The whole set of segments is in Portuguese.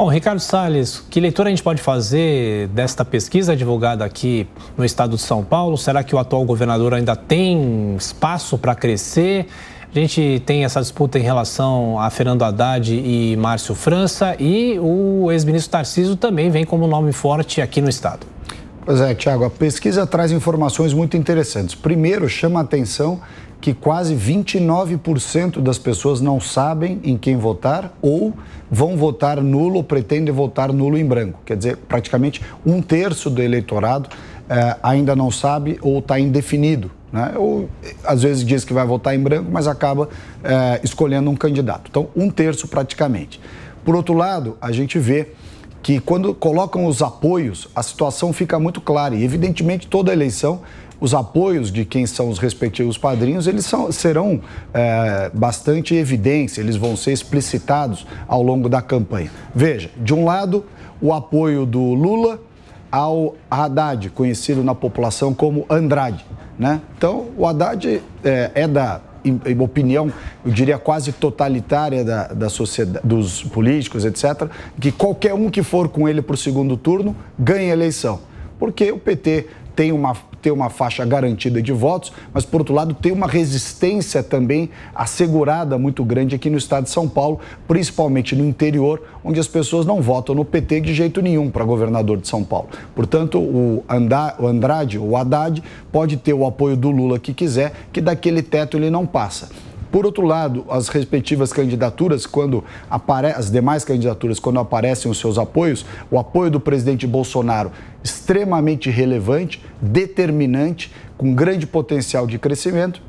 Bom, Ricardo Salles, que leitura a gente pode fazer desta pesquisa divulgada aqui no estado de São Paulo? Será que o atual governador ainda tem espaço para crescer? A gente tem essa disputa em relação a Fernando Haddad e Márcio França e o ex-ministro Tarcísio também vem como nome forte aqui no estado. Pois é, Tiago, a pesquisa traz informações muito interessantes. Primeiro, chama a atenção que quase 29% das pessoas não sabem em quem votar ou vão votar nulo ou pretendem votar nulo em branco. Quer dizer, praticamente um terço do eleitorado eh, ainda não sabe ou está indefinido. Né? Ou às vezes diz que vai votar em branco, mas acaba eh, escolhendo um candidato. Então, um terço praticamente. Por outro lado, a gente vê que quando colocam os apoios, a situação fica muito clara. E, evidentemente, toda eleição os apoios de quem são os respectivos padrinhos, eles são, serão é, bastante evidência, eles vão ser explicitados ao longo da campanha. Veja, de um lado, o apoio do Lula ao Haddad, conhecido na população como Andrade. Né? Então, o Haddad é, é da opinião, eu diria quase totalitária da, da sociedade, dos políticos, etc., que qualquer um que for com ele para o segundo turno ganha a eleição. Porque o PT tem uma ter uma faixa garantida de votos, mas, por outro lado, tem uma resistência também assegurada muito grande aqui no estado de São Paulo, principalmente no interior, onde as pessoas não votam no PT de jeito nenhum para governador de São Paulo. Portanto, o, Andrade, o Haddad, pode ter o apoio do Lula que quiser, que daquele teto ele não passa. Por outro lado, as respectivas candidaturas, quando apare... as demais candidaturas, quando aparecem os seus apoios, o apoio do presidente Bolsonaro extremamente relevante, determinante, com grande potencial de crescimento,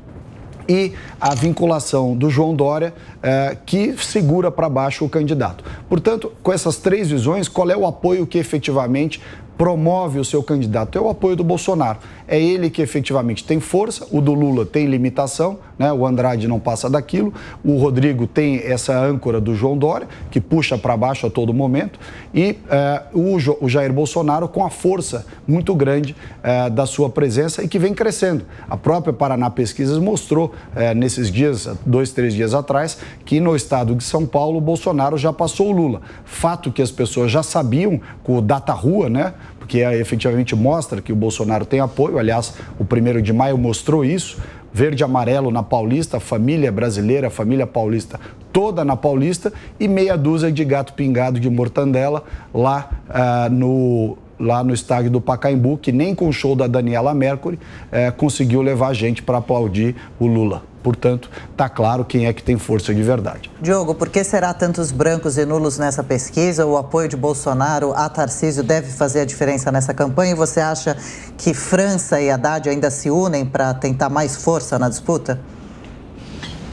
e a vinculação do João Dória, eh, que segura para baixo o candidato. Portanto, com essas três visões, qual é o apoio que efetivamente promove o seu candidato? É o apoio do Bolsonaro. É ele que efetivamente tem força, o do Lula tem limitação, né? o Andrade não passa daquilo, o Rodrigo tem essa âncora do João Dória, que puxa para baixo a todo momento, e eh, o, Jair Bolsonaro com a força muito grande eh, da sua presença e que vem crescendo. A própria Paraná Pesquisas mostrou eh, nesses dias, dois, três dias atrás, que no estado de São Paulo, o Bolsonaro já passou o Lula. Fato que as pessoas já sabiam com o Data Rua, né? Porque efetivamente mostra que o Bolsonaro tem apoio. Aliás, o primeiro de maio mostrou isso verde amarelo na Paulista, família brasileira, família paulista toda na Paulista e meia dúzia de gato pingado de mortandela lá uh, no lá no estádio do Pacaembu, que nem com o show da Daniela Mercury uh, conseguiu levar gente para aplaudir o Lula. Portanto, está claro quem é que tem força de verdade. Diogo, por que será tantos brancos e nulos nessa pesquisa? O apoio de Bolsonaro a Tarcísio deve fazer a diferença nessa campanha? E você acha que França e Haddad ainda se unem para tentar mais força na disputa?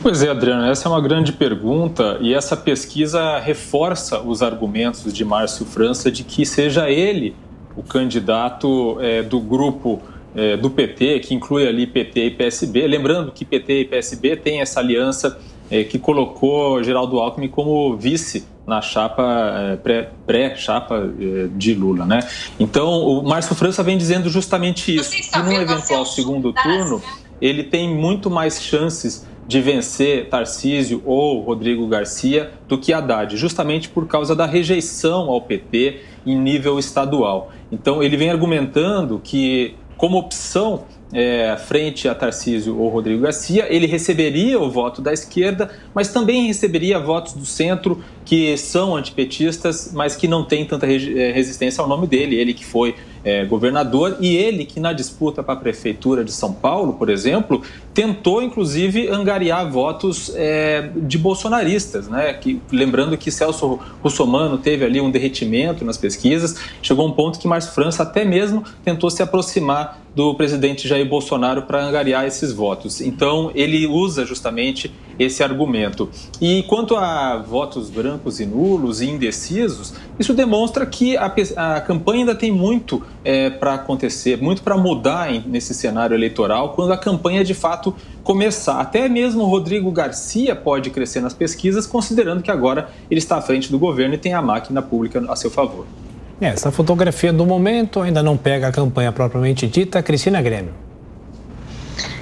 Pois é, Adriano, essa é uma grande pergunta e essa pesquisa reforça os argumentos de Márcio França de que seja ele o candidato é, do grupo é, do PT, que inclui ali PT e PSB. Lembrando que PT e PSB têm essa aliança é, que colocou Geraldo Alckmin como vice na chapa é, pré-chapa é, de Lula, né? Então, o Márcio França vem dizendo justamente isso, que num eventual segundo turno, ele tem muito mais chances de vencer Tarcísio ou Rodrigo Garcia do que Haddad, justamente por causa da rejeição ao PT em nível estadual. Então, ele vem argumentando que como opção é, frente a Tarcísio ou Rodrigo Garcia, ele receberia o voto da esquerda, mas também receberia votos do centro que são antipetistas, mas que não têm tanta é, resistência ao nome dele. Ele que foi é, governador e ele que na disputa para a prefeitura de São Paulo, por exemplo, tentou inclusive angariar votos é, de bolsonaristas, né? Que, lembrando que Celso Russomano teve ali um derretimento nas pesquisas, chegou um ponto que Márcio França até mesmo tentou se aproximar do presidente Jair Bolsonaro para angariar esses votos. Então ele usa justamente esse argumento. E quanto a votos brancos e nulos e indecisos, isso demonstra que a, a campanha ainda tem muito é, para acontecer, muito para mudar em, nesse cenário eleitoral, quando a campanha de fato começar. Até mesmo Rodrigo Garcia pode crescer nas pesquisas, considerando que agora ele está à frente do governo e tem a máquina pública a seu favor. Essa fotografia do momento ainda não pega a campanha propriamente dita. Cristina Grêmio.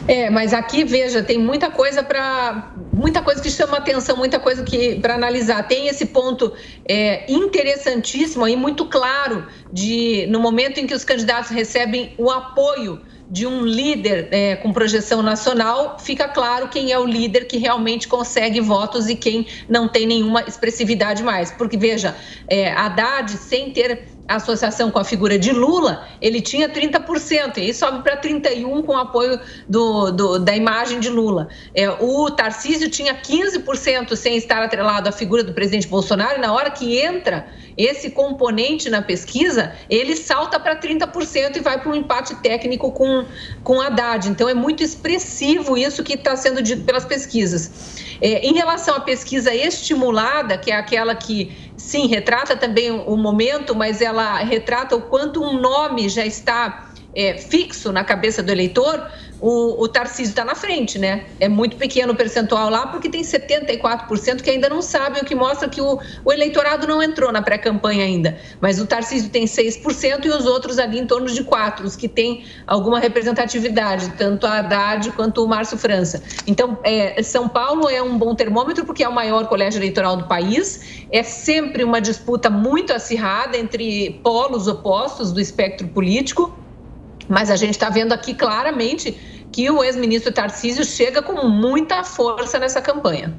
É, mas aqui, veja, tem muita coisa para. muita coisa que chama atenção, muita coisa que para analisar. Tem esse ponto é, interessantíssimo aí, muito claro, de no momento em que os candidatos recebem o apoio de um líder é, com projeção nacional, fica claro quem é o líder que realmente consegue votos e quem não tem nenhuma expressividade mais. Porque, veja, é, Haddad, sem ter associação com a figura de Lula, ele tinha 30%, e aí sobe para 31% com o apoio do, do, da imagem de Lula. É, o Tarcísio tinha 15% sem estar atrelado à figura do presidente Bolsonaro, e na hora que entra esse componente na pesquisa, ele salta para 30% e vai para um empate técnico com, com Haddad. Então, é muito expressivo isso que está sendo dito pelas pesquisas. É, em relação à pesquisa estimulada, que é aquela que, sim, retrata também o momento, mas ela retrata o quanto um nome já está é, fixo na cabeça do eleitor, o, o Tarcísio está na frente, né? É muito pequeno o percentual lá, porque tem 74% que ainda não sabem, o que mostra que o, o eleitorado não entrou na pré-campanha ainda. Mas o Tarcísio tem 6% e os outros ali em torno de 4%, os que têm alguma representatividade, tanto a Haddad quanto o Márcio França. Então, é, São Paulo é um bom termômetro, porque é o maior colégio eleitoral do país, é sempre uma disputa muito acirrada entre polos opostos do espectro político. Mas a gente está vendo aqui claramente que o ex-ministro Tarcísio chega com muita força nessa campanha.